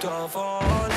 tout avant